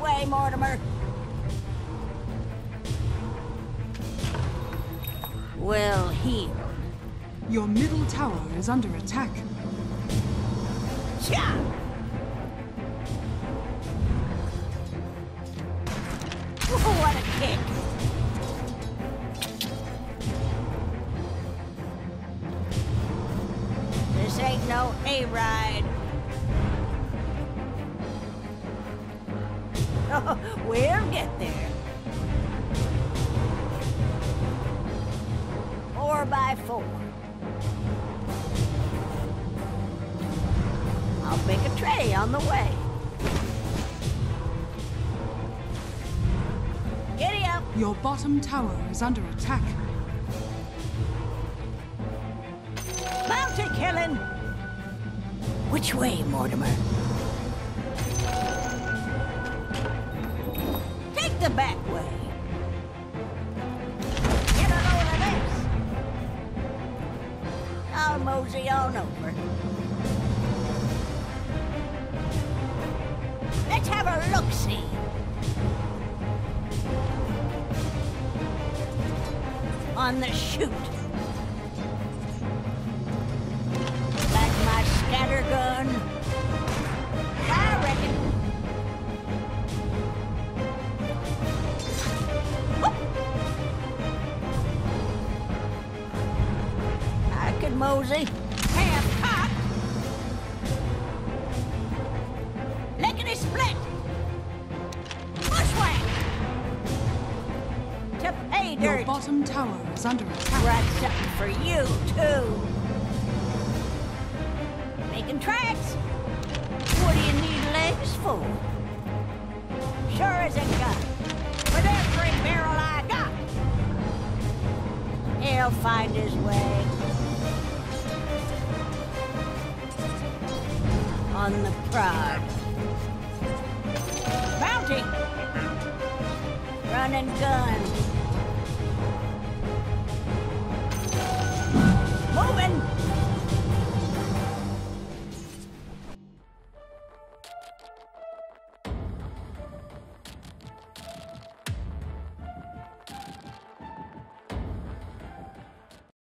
way, Mortimer. Well healed. Your middle tower is under attack. Cha! What a kick! This ain't no hayride. we'll get there. Four by four. I'll make a tray on the way. Giddy up! Your bottom tower is under attack. Bounty killing! Which way, Mortimer? The back way. Get a load of this. I'll mosey on over. Let's have a look-see. On the shoot. Mosey. Half cock. Lickety split. Bushwhack. To pay dirt. Your bottom tower is under attack. Got something for you, too. Making tracks? What do you need legs for? Sure as a gun. With every barrel I got. He'll find his way. On the prod. Bounty! Run and gun.